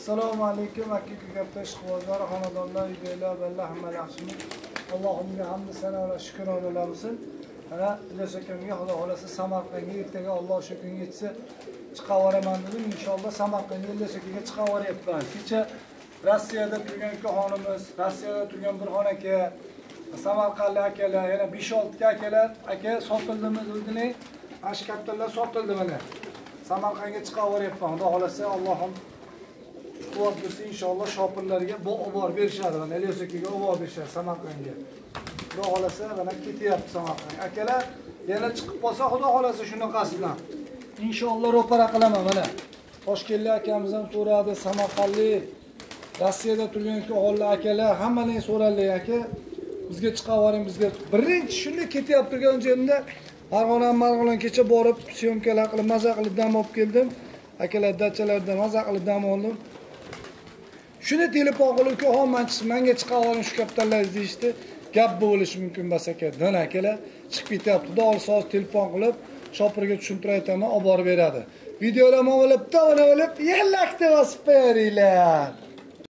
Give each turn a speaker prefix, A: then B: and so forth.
A: assalomu alaykum aka katta ishqibozlar xonadonlar uydagilar balla hamma yaxshimi allohimga hamdu va shukronalar bo'lsin. Mana ilyos akamga xudo xohlasa samarqandga ertaga alloh o'sha kunga yetsa chiqaveraman dedim. Inshaalloh samarqandga ilyos akaga chiqaveryapman. Kecha rossiyada turgan ukaxonimiz rossiyada turgan burxon aka samarqandlik akalar yana besh oltita akalar aka sotildimi dedini mana shu kattalar sotildi mana samarqandga chiqaveryapman. Xudo xohlasa allohim quvvat inshaalloh shopirlarga olib borib berishadi. Mana ilyos akaga olib borib berishadi samarqandga. Xudo xohlasa mana ketyapti samarqand. Akalar yana chiqib qolsa xudo xohlasa shunaqasi bilan. Inshaalloh ro'para qilaman mana. Toshkentlik akamiz ham so'radi samarqandlik rossiyada turgan o'g'illar akalar hammalaring so'radilar aka bizga chiqavering bizga birinchi shunday ketyapti turgan joyimda marg'ilon marg'ilon kecha borib syomkalar qilib maza qilib dam olib keldim. Akalar dachalarda maza qilib dam oldim. Shuni telefon qilib ukaxon manga oling shu kaptallaringiz deyishdi gap bo'lishi mumkin emas aka dan akalar chiqib ketyapti. Xudo xohlasa hozir telefon qilib shopirga tushuntirib aytaman olib borib beradi. Videolar mana bo'libdi mana bo'lib yallakda bosib qo'yaveringlar